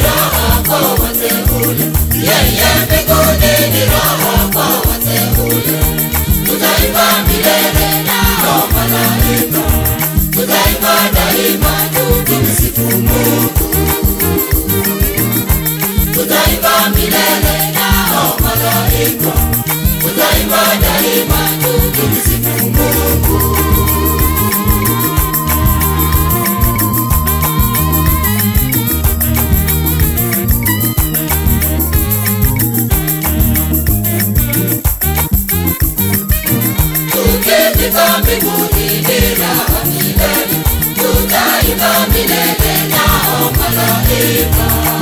it Tutaimba milele na okolo ipo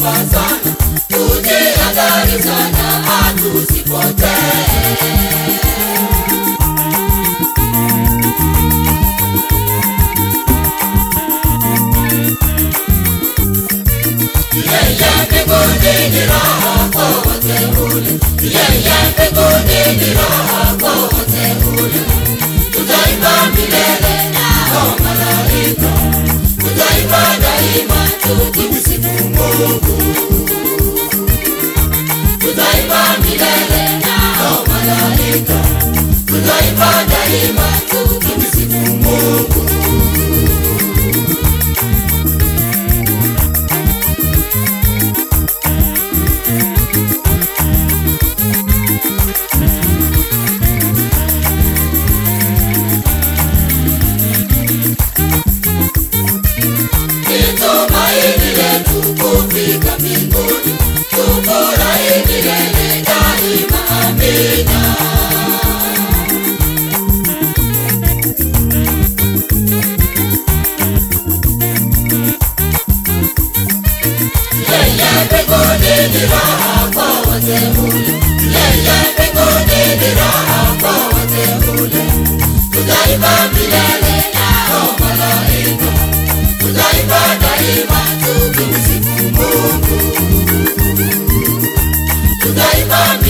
akapazana kuti akarizana atusipote yeye tikudinirakowotemuli yeye t peko didira akọ wote mule lele peko didira akọ wote mule tutaiba milele na omala ego tutaiba daima tukumsifu Mungu tutaiba milele